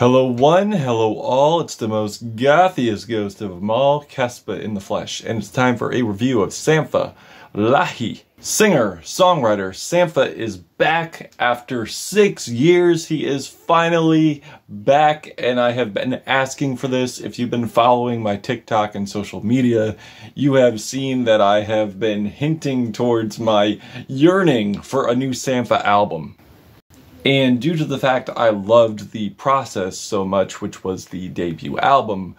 Hello one, hello all, it's the most gothiest ghost of them all, Caspa in the flesh, and it's time for a review of Sampha Lahai. Singer, songwriter, Sampha is back after six years. He is finally back, and I have been asking for this. If you've been following my TikTok and social media, you have seen that I have been hinting towards my yearning for a new Sampha album. And due to the fact I loved the Process so much, which was the debut album,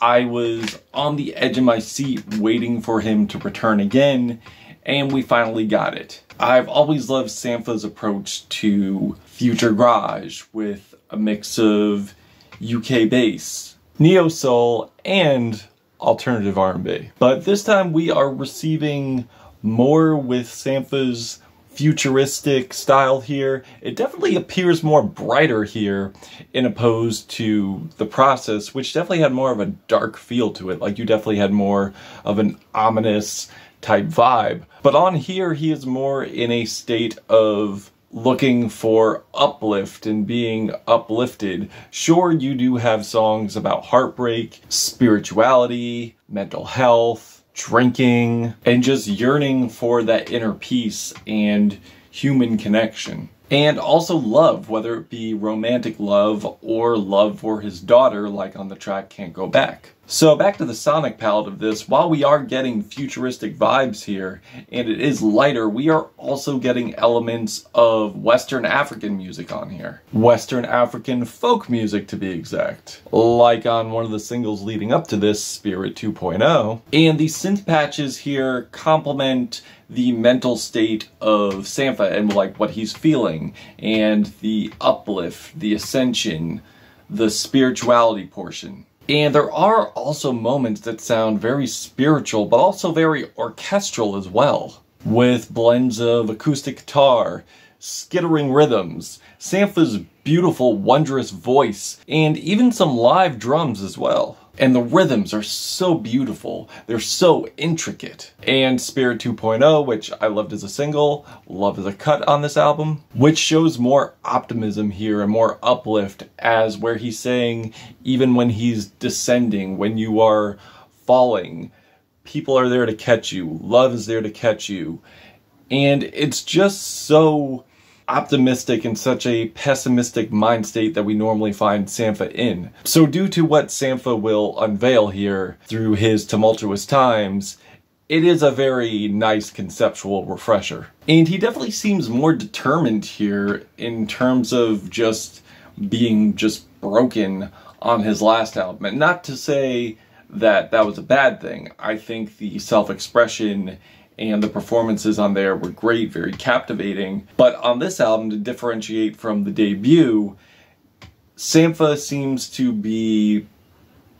I was on the edge of my seat waiting for him to return again, and we finally got it. I've always loved Sampha's approach to future garage with a mix of UK bass, neo soul, and alternative R&B. But this time we are receiving more with Sampha's futuristic style here. It definitely appears more brighter here in opposed to the Process, which definitely had more of a dark feel to it. Like you definitely had more of an ominous type vibe. But on here, he is more in a state of looking for uplift and being uplifted. Sure, you do have songs about heartbreak, spirituality, mental health, drinking, and just yearning for that inner peace and human connection. And also love, whether it be romantic love or love for his daughter, like on the track Can't Go Back. So back to the sonic palette of this, while we are getting futuristic vibes here, and it is lighter, we are also getting elements of Western African music on here. Western African folk music to be exact. Like on one of the singles leading up to this, Spirit 2.0. And the synth patches here complement the mental state of Sampha and like what he's feeling, and the uplift, the ascension, the spirituality portion. And there are also moments that sound very spiritual, but also very orchestral as well, with blends of acoustic guitar, skittering rhythms, Sampha's beautiful, wondrous voice, and even some live drums as well. And the rhythms are so beautiful. They're so intricate. And Spirit 2.0, which I loved as a single, love as a cut on this album, which shows more optimism here and more uplift as where he's saying, even when he's descending, when you are falling, people are there to catch you. Love is there to catch you. And it's just so optimistic in such a pessimistic mind state that we normally find Sampha in. So due to what Sampha will unveil here through his tumultuous times, it is a very nice conceptual refresher. And he definitely seems more determined here in terms of just being just broken on his last album. And not to say that that was a bad thing. I think the self-expression and the performances on there were great, very captivating. But on this album, to differentiate from the debut, Sampha seems to be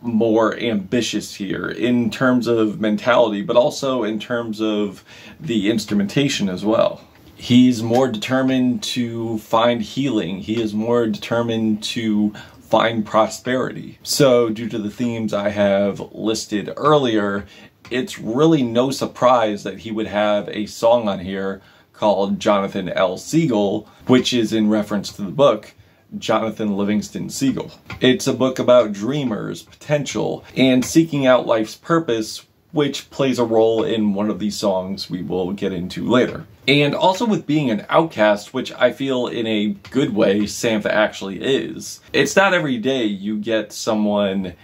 more ambitious here in terms of mentality, but also in terms of the instrumentation as well. He's more determined to find healing. He is more determined to find prosperity. So due to the themes I have listed earlier, it's really no surprise that he would have a song on here called Jonathan L. Seagull, which is in reference to the book Jonathan Livingston Seagull. It's a book about dreamers, potential, and seeking out life's purpose, which plays a role in one of these songs we will get into later. And also with being an outcast, which I feel in a good way Sampha actually is. It's not every day you get someone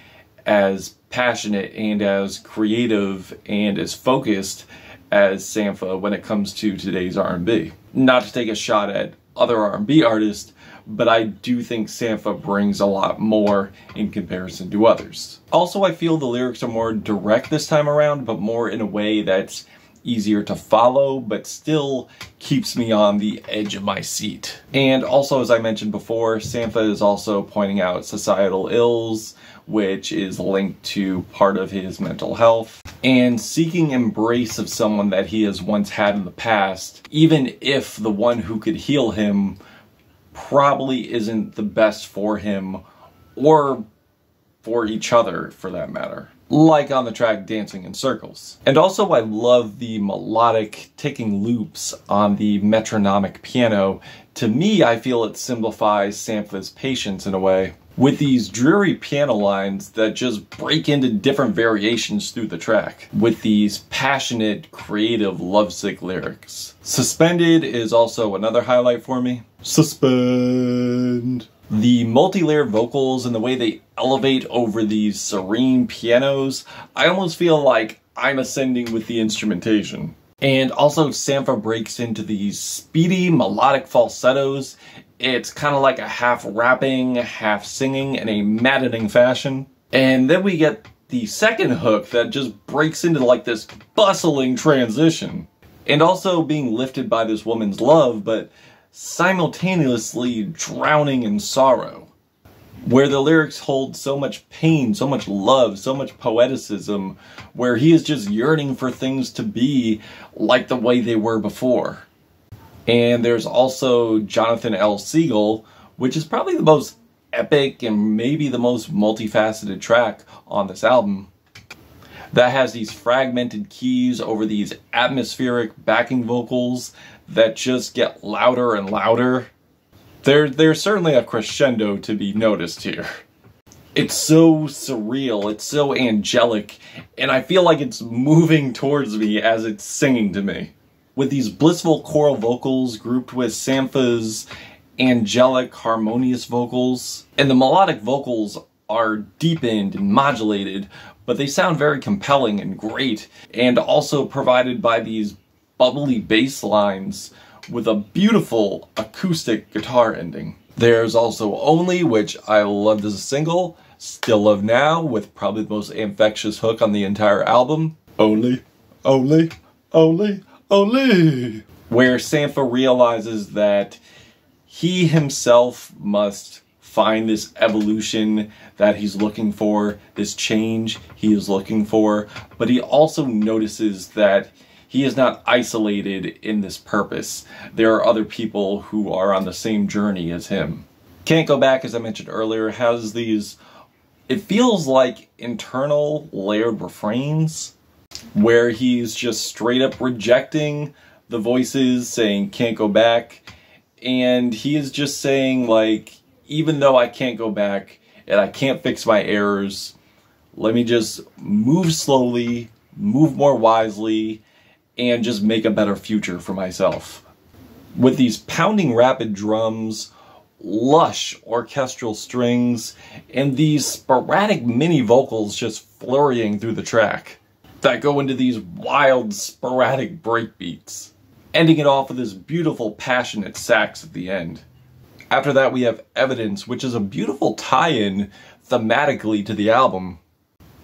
as passionate and as creative and as focused as Sampha when it comes to today's R&B. Not to take a shot at other R&B artists, but I do think Sampha brings a lot more in comparison to others. Also, I feel the lyrics are more direct this time around, but more in a way that's easier to follow, but still keeps me on the edge of my seat. And also, as I mentioned before, Sampha is also pointing out societal ills, which is linked to part of his mental health, and seeking embrace of someone that he has once had in the past, even if the one who could heal him probably isn't the best for him or for each other for that matter like on the track Dancing in Circles. And also I love the melodic ticking loops on the metronomic piano. To me, I feel it simplifies Sampha's patience in a way. with these dreary piano lines that just break into different variations through the track, with these passionate, creative, lovesick lyrics. Suspended is also another highlight for me. Suspend. The multi-layered vocals and the way they elevate over these serene pianos, I almost feel like I'm ascending with the instrumentation. And also Sampha breaks into these speedy melodic falsettos. It's kind of like a half rapping, half singing in a maddening fashion. And then we get the second hook that just breaks into like this bustling transition. And also being lifted by this woman's love, but simultaneously drowning in sorrow where the lyrics hold so much pain, so much love, so much poeticism, where he is just yearning for things to be like the way they were before. And there's also Jonathan L. Seagull, which is probably the most epic and maybe the most multifaceted track on this album. That has these fragmented keys over these atmospheric backing vocals that just get louder and louder there, there's certainly a crescendo to be noticed here. It's so surreal, it's so angelic, and I feel like it's moving towards me as it's singing to me. With these blissful choral vocals grouped with Sampha's angelic, harmonious vocals, and the melodic vocals are deepened and modulated, but they sound very compelling and great, and also provided by these bubbly bass lines with a beautiful acoustic guitar ending. There's also Only, which I loved as a single, Still Love Now, with probably the most infectious hook on the entire album. Only, only, only, only. Where Sampha realizes that he himself must find this evolution that he's looking for, this change he is looking for, but he also notices that he is not isolated in this purpose. There are other people who are on the same journey as him. Can't Go Back, as I mentioned earlier, has these, it feels like internal layered refrains where he's just straight up rejecting the voices saying can't go back and he is just saying like even though I can't go back and I can't fix my errors let me just move slowly move more wisely and just make a better future for myself. With these pounding rapid drums, lush orchestral strings, and these sporadic mini vocals just flurrying through the track that go into these wild sporadic breakbeats, ending it off with this beautiful passionate sax at the end. After that we have Evidence, which is a beautiful tie-in thematically to the album,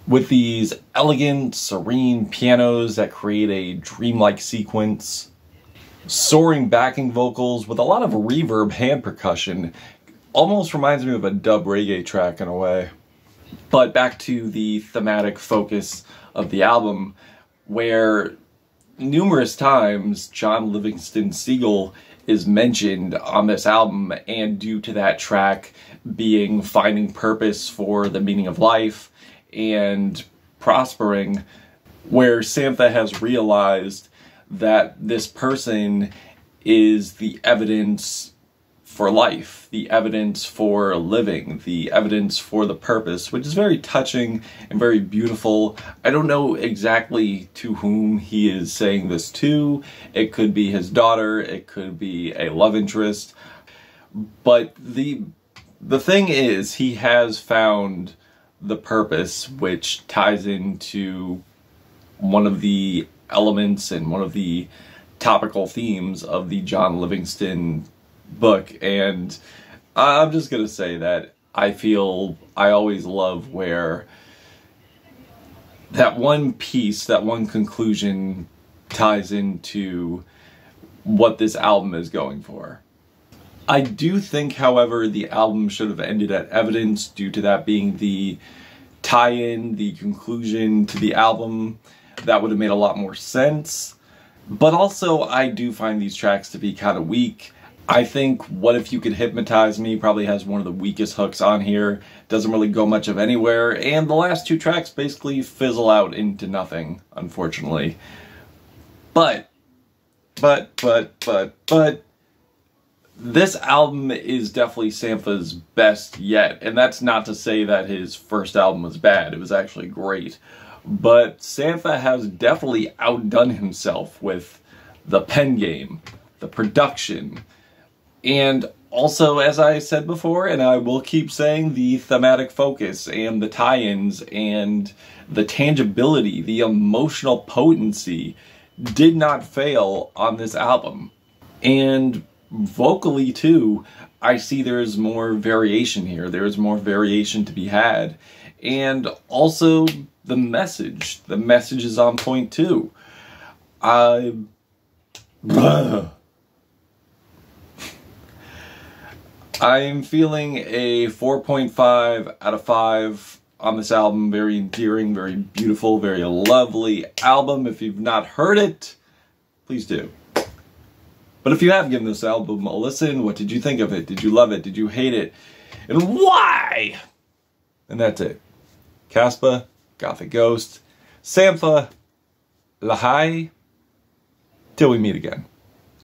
with these elegant, serene pianos that create a dreamlike sequence, soaring backing vocals with a lot of reverb hand percussion, almost reminds me of a dub reggae track in a way. But back to the thematic focus of the album, where numerous times John Livingston Seagull is mentioned on this album, and due to that track being finding purpose for the meaning of life, and prospering where Sampha has realized that this person is the evidence for life, the evidence for living, the evidence for the purpose, which is very touching and very beautiful. I don't know exactly to whom he is saying this to. It could be his daughter, it could be a love interest. But the the thing is he has found the purpose, which ties into one of the elements and one of the topical themes of the John Livingston book. And I'm just going to say that I feel I always love where that one piece, that one conclusion ties into what this album is going for. I do think, however, the album should have ended at Evidence due to that being the tie-in, the conclusion to the album. That would have made a lot more sense. But also, I do find these tracks to be kind of weak. I think What If You Could Hypnotize Me probably has one of the weakest hooks on here. Doesn't really go much of anywhere. And the last two tracks basically fizzle out into nothing, unfortunately. But, but, but, but, but, this album is definitely Sampha's best yet, and that's not to say that his first album was bad. It was actually great. But Sampha has definitely outdone himself with the pen game, the production, and also, as I said before, and I will keep saying, the thematic focus and the tie-ins and the tangibility, the emotional potency did not fail on this album. And vocally too, I see there's more variation here. There's more variation to be had. And also the message. The message is on point too. I I'm feeling a 4.5 out of 5 on this album. Very endearing, very beautiful, very lovely album. If you've not heard it, please do. But if you have given this album a listen, what did you think of it? Did you love it? Did you hate it? And why? And that's it. Caspa, Gothic Ghost, Sampha, Lahai. Till we meet again.